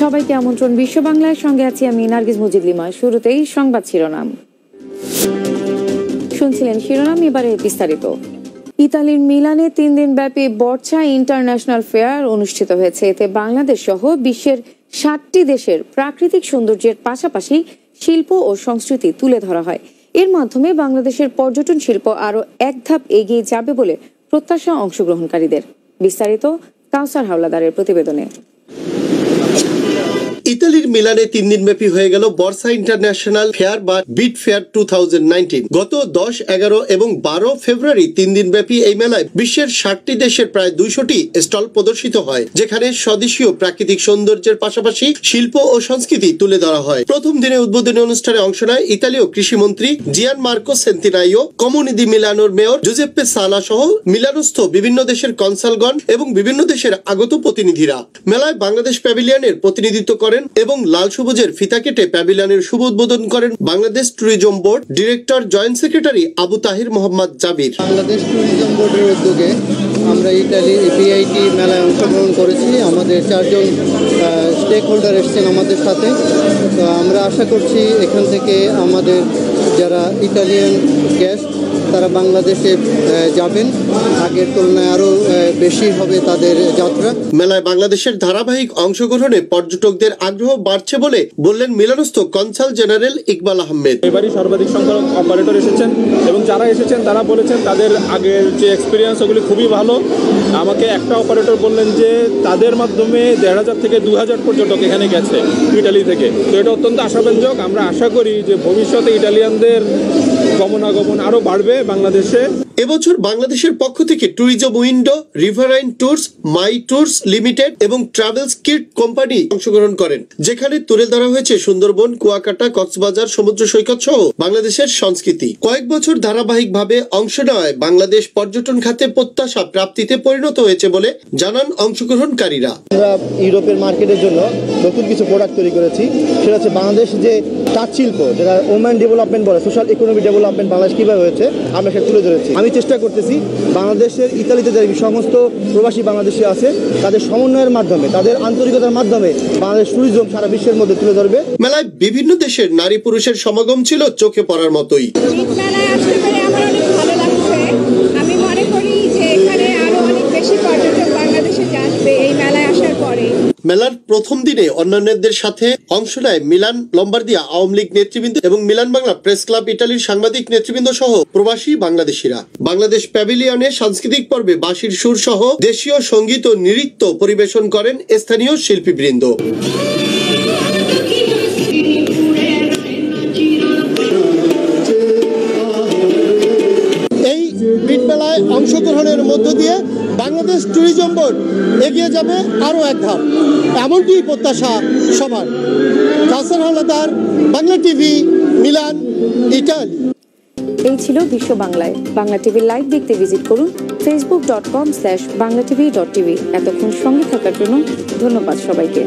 সবাইকে আমন্ত্রণ। বিশ্ব বাংলার সঙ্গে আছি আমি নার্গিস মুজিদলিমা শুরুতেই সংবাদ শিরোনাম। শুনছিলেন শিরোনাম, এবারে বিস্তারিত। ইতালির মিলানে তিন দিন ব্যাপী বর্চা ইন্টারন্যাশনাল ফেয়ার অনুষ্ঠিত হয়েছে। এতে বাংলাদেশ সহ বিশ্বের ষাটটি দেশের প্রাকৃতিক সৌন্দর্যের পাশাপাশি শিল্প ও সংস্কৃতি তুলে ধরা হয়। এর মাধ্যমে বাংলাদেশের পর্যটন শিল্প আরও এক ধাপ এগিয়ে যাবে বলে প্রত্যাশা অংশগ্রহণকারীদের। বিস্তারিত কাউসার হাওলাদারের প্রতিবেদনে। ইতালির মিলানে তিন দিনব্যাপী হয়ে গেল বর্ষা ইন্টারন্যাশনাল ফেয়ার বা বিট ফেয়ার টু গত দশ, এগারো এবং বারো ফেব্রুয়ারি তিন দিনব্যাপী এই মেলায় বিশ্বের ষাটটি দেশের প্রায় দুইশোটি স্টল প্রদর্শিত হয়, যেখানে স্বদেশীয় প্রাকৃতিক সৌন্দর্যের পাশাপাশি শিল্প ও সংস্কৃতি তুলে ধরা হয়। প্রথম দিনে উদ্বোধনী অনুষ্ঠানে অংশ নেয় ইতালীয় কৃষিমন্ত্রী জিয়ান মার্কো সেন্তিনাইও কমিউনিদি মিলানোর মেয়র জোজেপ্পে সালা সহ মিলানস্থ বিভিন্ন দেশের কনসালগণ এবং বিভিন্ন দেশের আগত প্রতিনিধিরা। মেলায় বাংলাদেশ প্যাভিলিয়নের প্রতিনিধিত্ব করেন এবং লাল সবুজের ফিতা কেটে প্যাভিলিয়নের শুভ উদ্বোধন করেন Bangladesh tourism board director joint secretary Abu Tahir Mohammad Jabir. Bangladesh tourism বোর্ডের উদ্যোগে আমরা ইটালি পিআইটি মেলায় অংশগ্রহণ করেছি। আমাদের চারজন স্টেক হোল্ডার এসছেন আমাদের সাথে। তো আমরা আশা করছি এখান থেকে আমাদের যারা ইটালিয়ান গেস্ট তারা বাংলাদেশে যাবেন। আগের তুলনায় আরও বেশি হবে তাদের যাত্রা। মেলায় বাংলাদেশের ধারাবাহিক অংশগ্রহণে পর্যটকদের আগ্রহ বাড়ছে বলে বললেন মিলানস্থ কনসাল জেনারেল ইকবাল আহমেদ। এবারই সর্বাধিক সংখ্যক অপারেটর এসেছেন এবং যারা এসেছেন তারা বলেছেন তাদের আগের যে এক্সপিরিয়েন্স ওগুলি খুবই ভালো। আমাকে একটা অপারেটর বললেন যে তাদের মাধ্যমে দেড় হাজার থেকে দু হাজার পর্যটক এখানে গেছে ইটালি থেকে। তো এটা অত্যন্ত আশাব্যঞ্জক। আমরা আশা করি যে ভবিষ্যতে ইটালিয়ানদের গমনাগমন আরও বাড়বে বাংলাদেশে। এবছর বাংলাদেশের পক্ষ থেকে tourism window riverine tours my tours limited এবং ট্রাভেলস কিট কোম্পানি অংশগ্রহণ করেন যেখানে তুলে ধরা হয়েছে সুন্দরবন কুয়াকাটা কক্সবাজার সমুদ্র সৈকত সহ বাংলাদেশের সংস্কৃতি। কয়েক বছর ধারাবাহিকভাবে অংশ নেওয়ায় বাংলাদেশ পর্যটন খাতে প্রত্যাশা প্রাপ্তিতে পরিণত হয়েছে বলে জানান অংশগ্রহণকারীরা। আমরা ইউরোপের মার্কেটের জন্য নতুন কিছু প্রোডাক্ট তৈরি করেছি সেটা হচ্ছে বাংলাদেশ যে তাঁত শিল্প যেটা ওম্যান ডেভেলপমেন্ট বলে সোশ্যাল ইকোনমি ডেভেলপমেন্ট বাংলাদেশ কীভাবে হয়েছে আমরা সেটা তুলে ধরেছি। আমি চেষ্টা করতেছি বাংলাদেশের ইতালিতে যে সমস্ত প্রবাসী বাংলাদেশে আছে তাদের সমন্বয়ের মাধ্যমে তাদের আন্তরিকতার মাধ্যমে বাংলাদেশ ট্যুরিজম সারা বিশ্বের মধ্যে তুলে ধরবে। মেলায় বিভিন্ন দেশের নারী পুরুষের সমাগম ছিল চোখে পড়ার মতোই। মেলার প্রথম দিনে অন্যান্যদের সাথে অংশ নেয় মিলান লম্বার্দিয়া আওয়ামী লীগ নেতৃবৃন্দ এবং মিলান বাংলা প্রেস ক্লাব ইটালির সাংবাদিক নেতৃবৃন্দ সহ প্রবাসী বাংলাদেশিরা। বাংলাদেশ প্যাভিলিয়নে সাংস্কৃতিক পর্বে বাঁশির সুর সহ দেশীয় সংগীত ও নৃত্য পরিবেশন করেন স্থানীয় শিল্পীবৃন্দ। বিট মেলায় অংশগ্রহণের মধ্য দিয়ে বাংলাদেশ ট্যুরিজম বোর্ড এগিয়ে যাবে আরও এক ধাপ। এমনটি প্রত্যাশা সবার। Kasar Howlader Bangla TV, Milan, Italy. এই ছিল বিশ্ব বাংলায়। বাংলা টিভির লাইভ দেখতে ভিজিট করুন Facebook dot com slash Bangla TV dot TV এতক্ষণ সঙ্গে থাকার জন্য ধন্যবাদ সবাইকে।